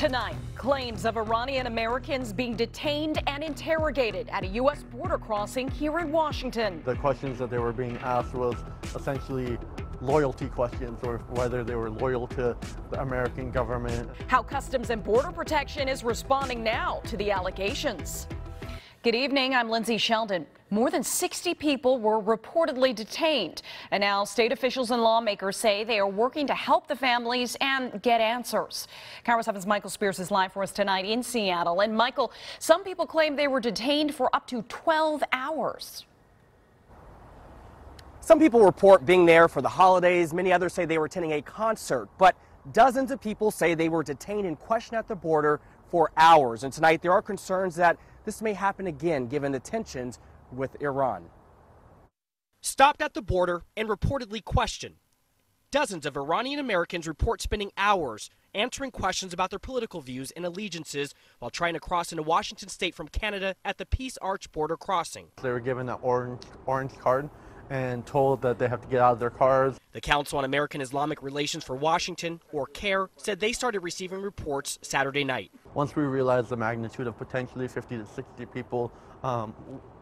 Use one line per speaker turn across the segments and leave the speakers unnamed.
Tonight, claims of Iranian Americans being detained and interrogated at a U.S. border crossing here in Washington.
The questions that they were being asked was essentially loyalty questions or whether they were loyal to the American government.
How Customs and Border Protection is responding now to the allegations. Good evening. I'm Lindsay Sheldon. More than 60 people were reportedly detained, and now state officials and lawmakers say they are working to help the families and get answers. KIRO 7's Michael Spears is live for us tonight in Seattle. And Michael, some people claim they were detained for up to 12 hours.
Some people report being there for the holidays. Many others say they were attending a concert, but dozens of people say they were detained and questioned at the border for hours. And tonight there are concerns that this may happen again given the tensions with Iran. Stopped at the border and reportedly questioned. Dozens of Iranian Americans report spending hours answering questions about their political views and allegiances while trying to cross into Washington state from Canada at the Peace Arch border crossing.
They were given an orange, orange card and told that they have to get out of their cars.
The Council on American Islamic Relations for Washington, or CAIR, said they started receiving reports Saturday night.
Once we realized the magnitude of potentially 50 to 60 people, um,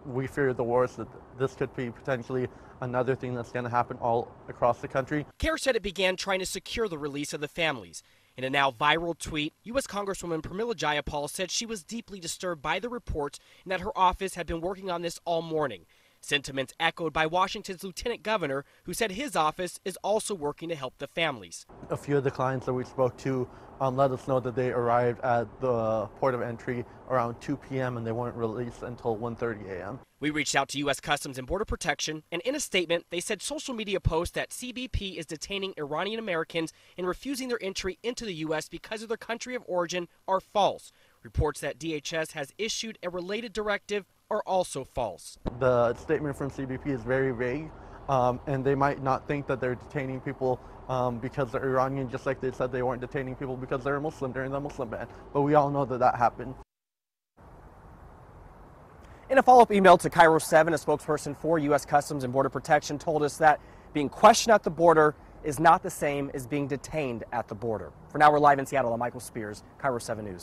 we feared the worst that this could be potentially another thing that's going to happen all across the country.
CAIR said it began trying to secure the release of the families. In a now viral tweet, U.S. Congresswoman Pramila Jayapal said she was deeply disturbed by the reports and that her office had been working on this all morning. Sentiments echoed by Washington's lieutenant governor, who said his office is also working to help the families.
A few of the clients that we spoke to um, let us know that they arrived at the port of entry around 2 p.m. and they weren't released until 1:30 a.m.
We reached out to U.S. Customs and Border Protection, and in a statement, they said social media posts that CBP is detaining Iranian Americans and refusing their entry into the U.S. because of their country of origin are false. Reports that DHS has issued a related directive are also false.
The statement from CBP is very vague, um, and they might not think that they're detaining people um, because they're Iranian, just like they said they weren't detaining people because they're Muslim during the Muslim ban. But we all know that that happened.
In a follow up email to KIRO 7, a spokesperson for U.S. Customs and Border Protection told us that being questioned at the border is not the same as being detained at the border. For now, we're live in Seattle. I'm Michael Spears, KIRO 7 News.